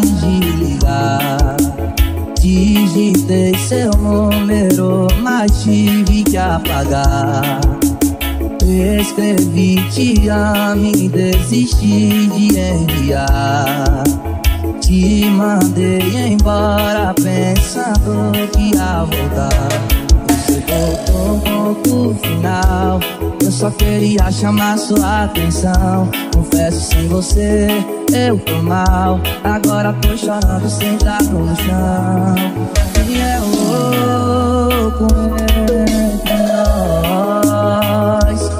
agilidade. Digitei seu número, mas tive que apagar. Escrevi te amo e desisti de enviar. Te mandei embora pensando que ia voltar voltou pro final Eu só queria chamar sua atenção Confesso você. Eu tô mal Agora tô chorando sentado no chão E é louco entre nós.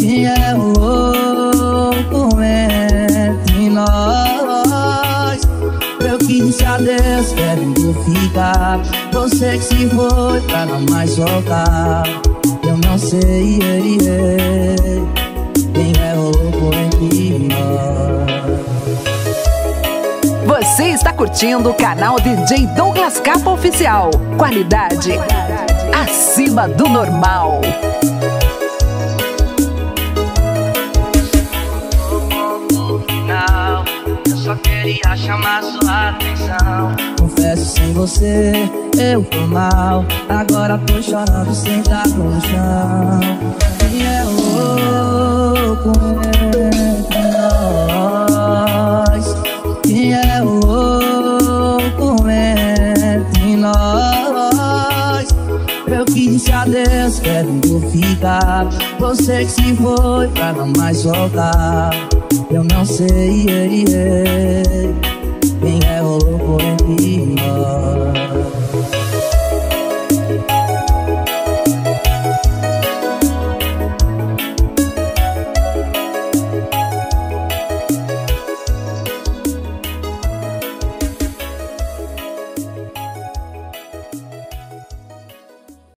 E é louco entre nós. Eu que disse adeus querendo ficar. Você que se foi pra não mais voltar. Eu não sei yeah, yeah, você está curtindo o canal DJ Douglas Capa Oficial. Qualidade acima do normal. Eu só queria chamar sua atenção. Confesso sem você, eu tô mal. Agora tô chorando sentado no chão. E é louco entre nós. Quem é louco disse adeus, querendo ficar Você que se foi pra não mais voltar. Eu não sei, yeah, yeah,